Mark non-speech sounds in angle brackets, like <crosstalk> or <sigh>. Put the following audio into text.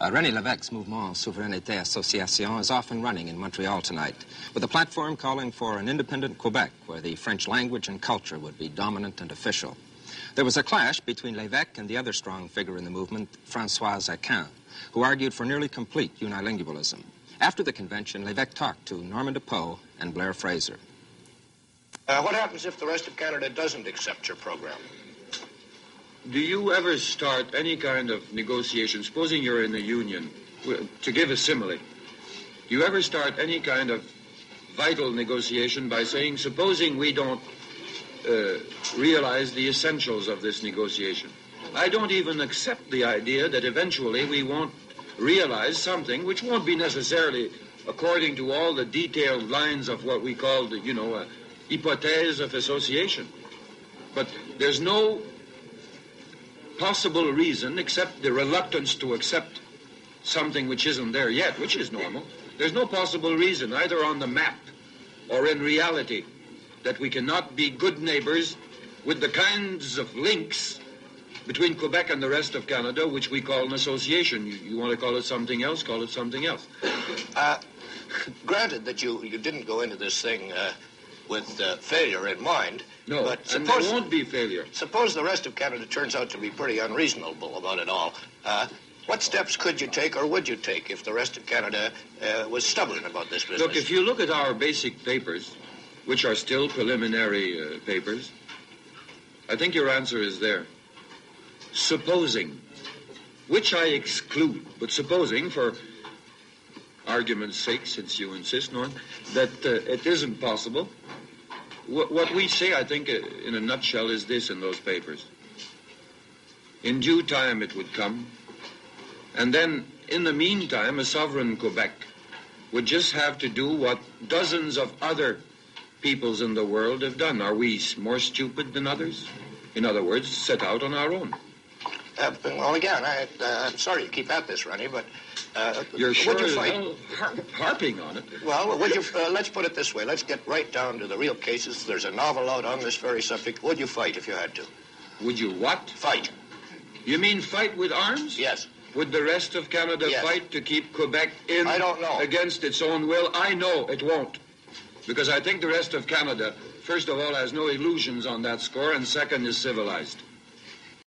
Uh, René Lévesque's Mouvement Souveraineté Association is off and running in Montreal tonight, with a platform calling for an independent Quebec where the French language and culture would be dominant and official. There was a clash between Lévesque and the other strong figure in the movement, Francois Aquin, who argued for nearly complete unilingualism. After the convention, Lévesque talked to Norman DePoe and Blair Fraser. Uh, what happens if the rest of Canada doesn't accept your program? Do you ever start any kind of negotiation, supposing you're in a union, to give a simile, do you ever start any kind of vital negotiation by saying, supposing we don't uh, realize the essentials of this negotiation? I don't even accept the idea that eventually we won't realize something which won't be necessarily according to all the detailed lines of what we call, the, you know, a hypothèse of association. But there's no possible reason except the reluctance to accept something which isn't there yet, which is normal. There's no possible reason, either on the map or in reality, that we cannot be good neighbors with the kinds of links between Quebec and the rest of Canada, which we call an association. You, you want to call it something else, call it something else. Uh, <laughs> granted that you, you didn't go into this thing uh, with uh, failure in mind. No, but and suppose, there won't be failure. Suppose the rest of Canada turns out to be pretty unreasonable about it all. Uh, what steps could you take or would you take if the rest of Canada uh, was stubborn about this business? Look, if you look at our basic papers, which are still preliminary uh, papers, I think your answer is there. Supposing, which I exclude, but supposing for argument's sake, since you insist, Norm, that uh, it isn't possible, what, what we say, I think, uh, in a nutshell, is this in those papers. In due time it would come, and then, in the meantime, a sovereign Quebec would just have to do what dozens of other peoples in the world have done. Are we more stupid than others? In other words, set out on our own. Uh, well, again, I, am sorry to keep at this, Rennie, but uh, you're sure would you fight? Har- harping on it. Well, would you? Uh, let's put it this way. Let's get right down to the real cases. There's a novel out on this very subject. Would you fight if you had to? Would you what? Fight. You mean fight with arms? Yes. Would the rest of Canada yes. fight to keep Quebec in? I don't know. Against its own will? I know it won't. Because I think the rest of Canada, first of all, has no illusions on that score, and second, is civilized.